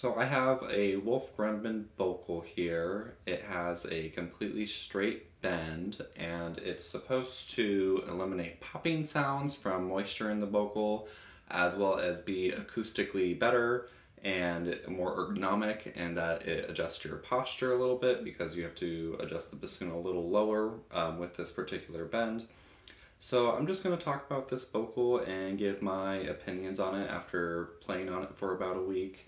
So I have a Wolf Grundmann bocal here. It has a completely straight bend and it's supposed to eliminate popping sounds from moisture in the bocal as well as be acoustically better and more ergonomic and that it adjusts your posture a little bit because you have to adjust the bassoon a little lower um, with this particular bend. So I'm just going to talk about this bocal and give my opinions on it after playing on it for about a week.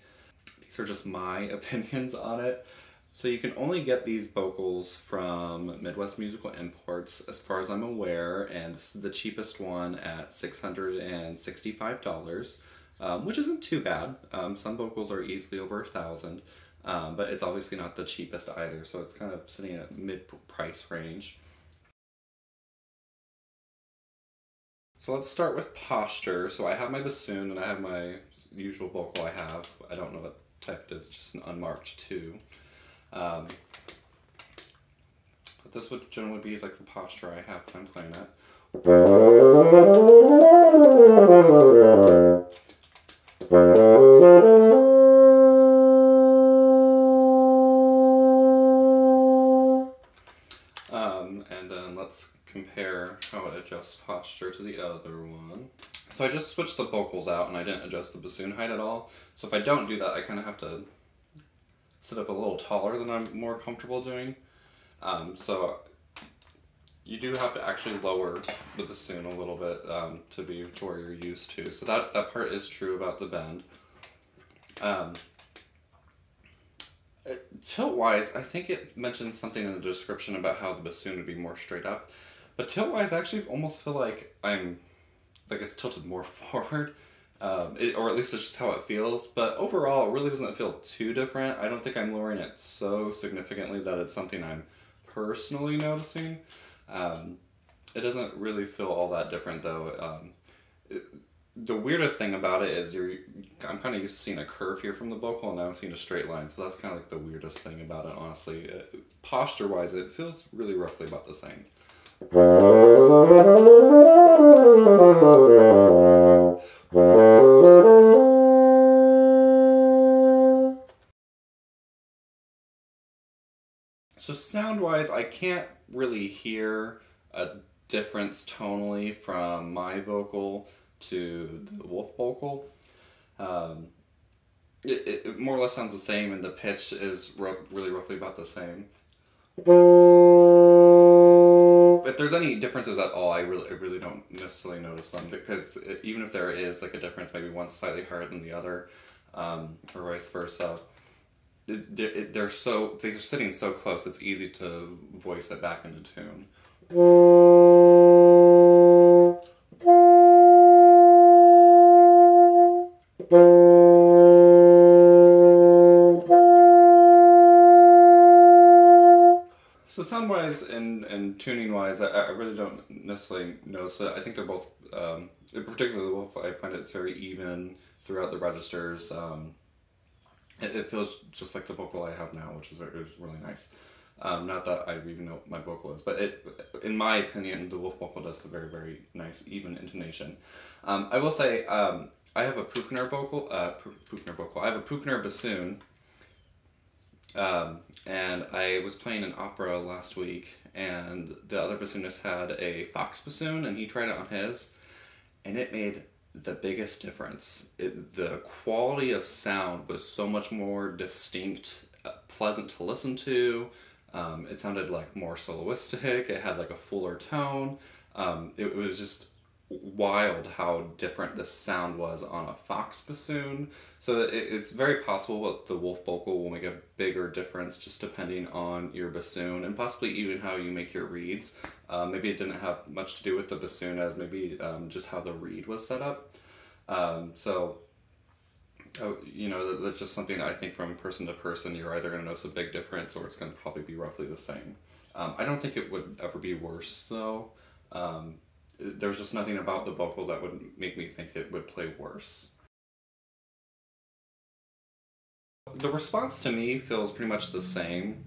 These are just my opinions on it. So you can only get these bocals from Midwest Musical Imports as far as I'm aware and this is the cheapest one at $665 um, which isn't too bad. Um, some bocals are easily over a thousand um, but it's obviously not the cheapest either so it's kind of sitting at mid price range. So let's start with posture. So I have my bassoon and I have my usual bocal I have. I don't know what type as just an unmarked 2. Um, but this would generally be like the posture I have when I'm playing it. Let's compare how it adjusts posture to the other one. So I just switched the bocals out and I didn't adjust the bassoon height at all. So if I don't do that, I kind of have to sit up a little taller than I'm more comfortable doing. Um, so you do have to actually lower the bassoon a little bit um, to be to where you're used to. So that, that part is true about the bend. Um, tilt wise, I think it mentions something in the description about how the bassoon would be more straight up. But tilt wise, I actually almost feel like I'm like it's tilted more forward. Um, it, or at least it's just how it feels. But overall, it really doesn't feel too different. I don't think I'm lowering it so significantly that it's something I'm personally noticing. Um, it doesn't really feel all that different though. Um, it, the weirdest thing about it is you're I'm kind of used to seeing a curve here from the bocal and now I'm seeing a straight line so that's kind of like the weirdest thing about it honestly. Uh, posture wise it feels really roughly about the same. So sound wise I can't really hear a difference tonally from my bocal to the wolf bocal. Um, it, it, more or less sounds the same, and the pitch is really roughly about the same. If there's any differences at all, I really, I really don't necessarily notice them because it, even if there is like a difference, maybe one's slightly higher than the other, um, or vice versa. they're so they're sitting so close. It's easy to voice it back into tune. So sound wise and, and tuning wise, I, I really don't necessarily notice it. I think they're both, um, particularly the Wolf, I find it's very even throughout the registers. Um, it, it, feels just like the bocal I have now, which is, really nice. Um, not that I even know what my bocal is, but it, in my opinion, the Wolf bocal does a very, very nice, even intonation. Um, I will say, um, I have a Puchner bocal, uh, Puchner bocal. I have a Puchner bassoon, um, and I was playing an opera last week, and the other bassoonist had a Fox bassoon, and he tried it on his, and it made the biggest difference. It, the quality of sound was so much more distinct, uh, pleasant to listen to. Um, it sounded like more soloistic. It had like a fuller tone. Um, it, it was just wild how different the sound was on a fox bassoon. So it, it's very possible that the wolf bocal will make a bigger difference just depending on your bassoon and possibly even how you make your reeds. Uh, maybe it didn't have much to do with the bassoon as maybe um, just how the reed was set up. Um, so, oh, you know, that's just something I think from person to person, you're either going to notice a big difference or it's going to probably be roughly the same. Um, I don't think it would ever be worse though. Um, there's just nothing about the bocal that would make me think it would play worse. The response to me feels pretty much the same.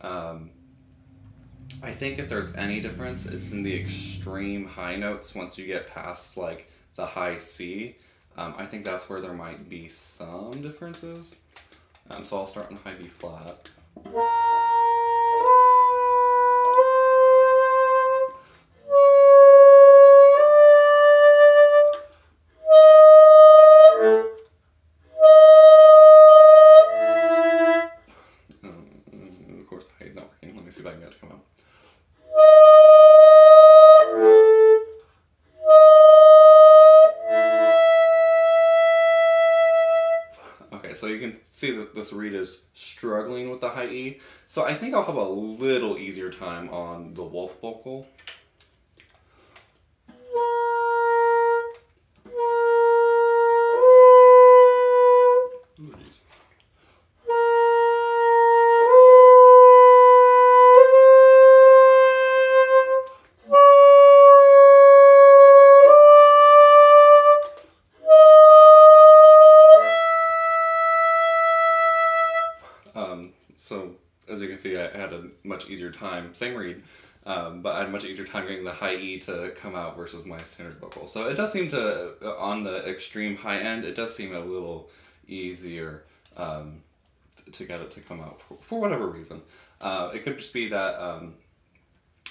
Um, I think if there's any difference, it's in the extreme high notes once you get past like the high C. Um, I think that's where there might be some differences. Um, so I'll start on high B flat. So I think I'll have a little easier time on the wolf bocal. Same reed. um, but I had a much easier time getting the high E to come out versus my standard bocal. So it does seem to, uh, on the extreme high end, it does seem a little easier um, to get it to come out for, for whatever reason. Uh, it could just be that um,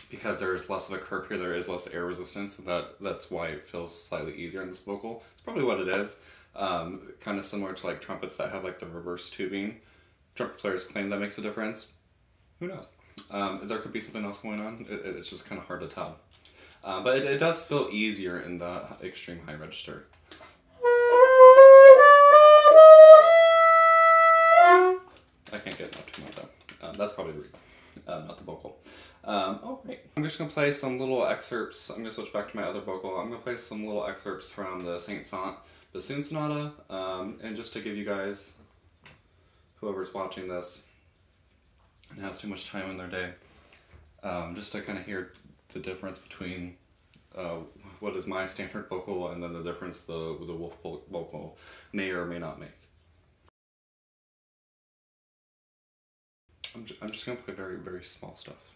because there's less of a curve here, there is less air resistance, and that that's why it feels slightly easier in this bocal. It's probably what it is. Um, kind of similar to like trumpets that have like the reverse tubing. Trumpet players claim that makes a difference. Who knows? Um, there could be something else going on. It, it- it's just kind of hard to tell. Uh, but it, it does feel easier in the extreme high register. I can't get enough to that. Um, that's probably the uh, not the bocal. Um, oh. I'm just gonna play some little excerpts. I'm gonna switch back to my other bocal. I'm gonna play some little excerpts from the Saint-Saëns bassoon sonata, um, and just to give you guys, whoever's watching this, and has too much time in their day, um, just to kind of hear the difference between uh, what is my standard bocal and then the difference the the wolf bocal may or may not make. I'm, I'm just gonna play very very small stuff.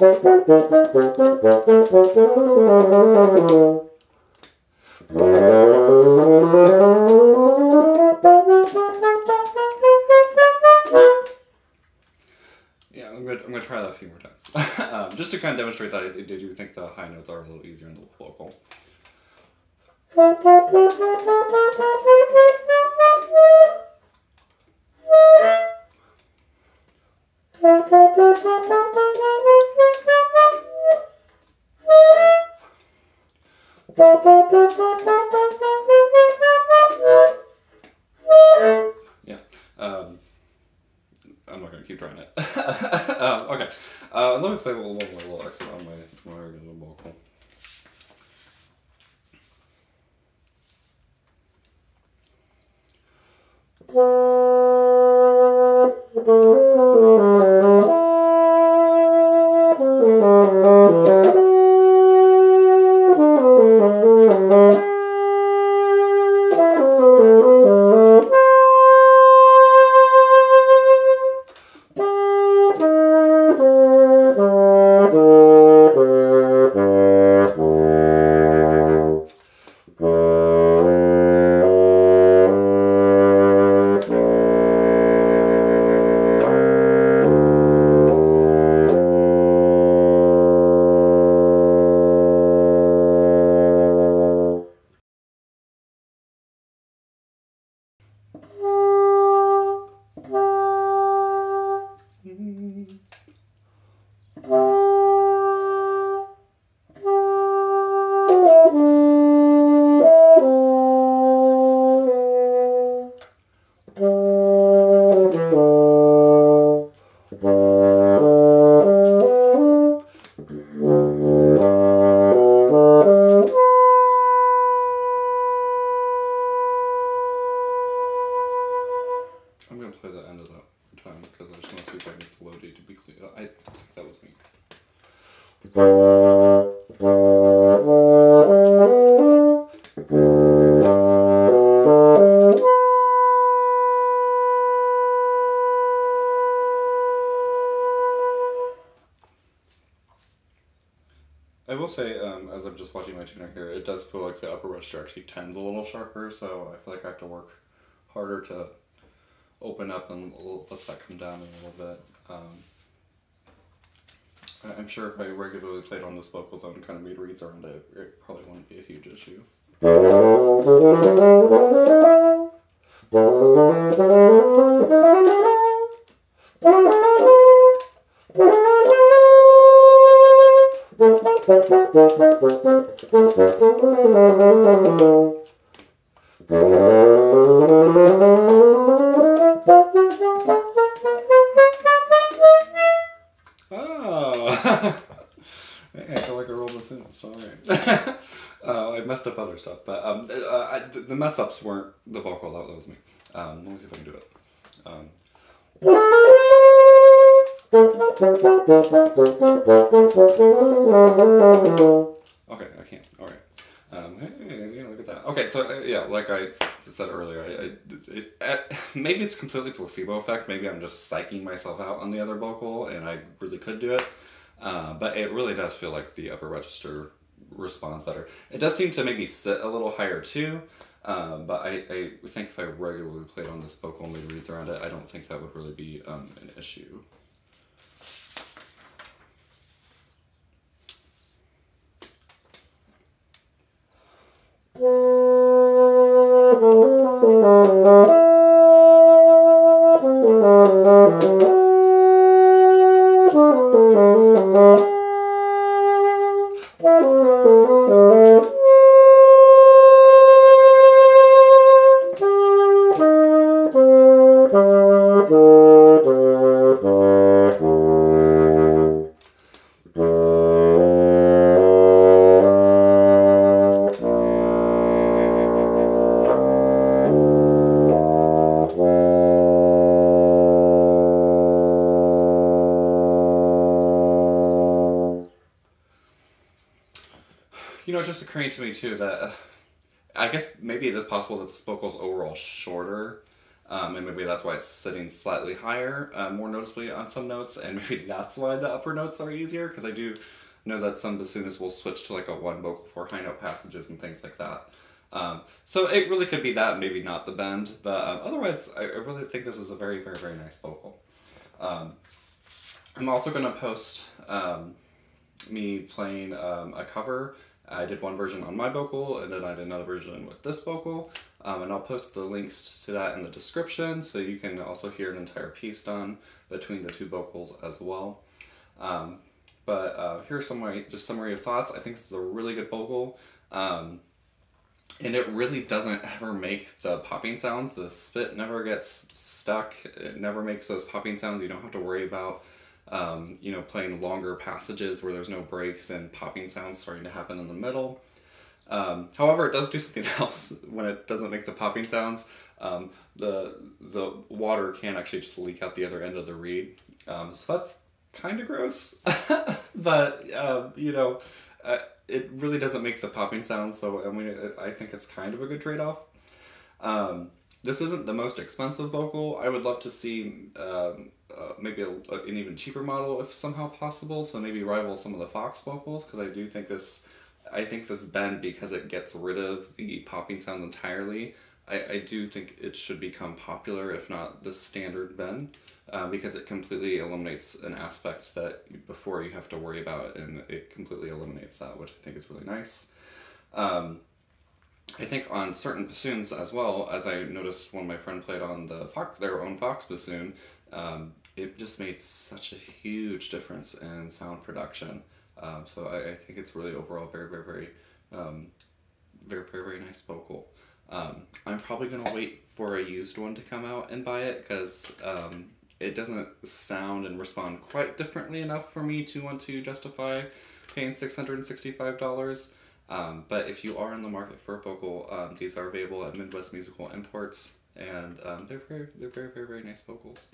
Yeah, I'm gonna, I'm gonna try that a few more times. um, just to kind of demonstrate that I, I do think the high notes are a little easier in the bocal. Yeah. Um, I'm not going to keep trying it. um, okay. Uh, let me play a little, more little extra on my, my original bocal. Will say, um, as I'm just watching my tuner here, it does feel like the upper register actually tends a little sharper, so I feel like I have to work harder to open up and let that come down a little bit. Um, I'm sure if I regularly played on this bocal and kind of made reeds around it, it probably wouldn't be a huge issue. Oh! I feel like I rolled this in. It's uh, I messed up other stuff, but um, uh, the mess ups weren't the bocal. That, that was me. Um, let me see if I can do it. Um, okay, I can't. All right. Um, hey, yeah, look at that. Okay, so uh, yeah, like I said earlier, I, I it, it, maybe it's completely placebo effect. Maybe I'm just psyching myself out on the other bocal, and I really could do it. Uh, but it really does feel like the upper register responds better. It does seem to make me sit a little higher too. Uh, but I, I think if I regularly played on this bocal and made reeds around it, I don't think that would really be um, an issue. Just occurring to me too that uh, I guess maybe it is possible that the is overall shorter, um, and maybe that's why it's sitting slightly higher, uh, more noticeably on some notes, and maybe that's why the upper notes are easier because I do know that some bassoonists will switch to like a one bocal for high note passages and things like that. Um, so it really could be that, maybe not the bend, but um, otherwise, I, I really think this is a very, very, very nice bocal. Um, I'm also going to post um, me playing um, a cover. I did one version on my bocal, and then I did another version with this bocal, um, and I'll post the links to that in the description, so you can also hear an entire piece done between the two bocals as well. Um, but uh, here's some my, just summary of thoughts. I think this is a really good bocal. Um, and it really doesn't ever make the popping sounds. The spit never gets stuck. It never makes those popping sounds. You don't have to worry about, um, you know, playing longer passages where there's no breaks and popping sounds starting to happen in the middle. Um, however, it does do something else when it doesn't make the popping sounds. Um, the the water can actually just leak out the other end of the reed. Um, so that's kind of gross, but uh, you know. Uh, it really doesn't make the popping sound, so I mean, I think it's kind of a good trade off. Um, this isn't the most expensive bocal. I would love to see um, uh, maybe a, an even cheaper model if somehow possible to maybe rival some of the Fox bocals because I do think this, I think this bend because it gets rid of the popping sound entirely. I, I do think it should become popular if not the standard bend uh, because it completely eliminates an aspect that before you have to worry about and it completely eliminates that which I think is really nice. Um, I think on certain bassoons as well, as I noticed when my friend played on the Fox, their own Fox bassoon, um, it just made such a huge difference in sound production. Um, so I, I, think it's really overall very, very, very, um, very, very, very nice bocal. Um, I'm probably gonna wait for a used one to come out and buy it because um, it doesn't sound and respond quite differently enough for me to want to justify paying $665. Um, but if you are in the market for a bocal, um, these are available at Midwest Musical Imports, and they're very, they're very, very, very nice bocals.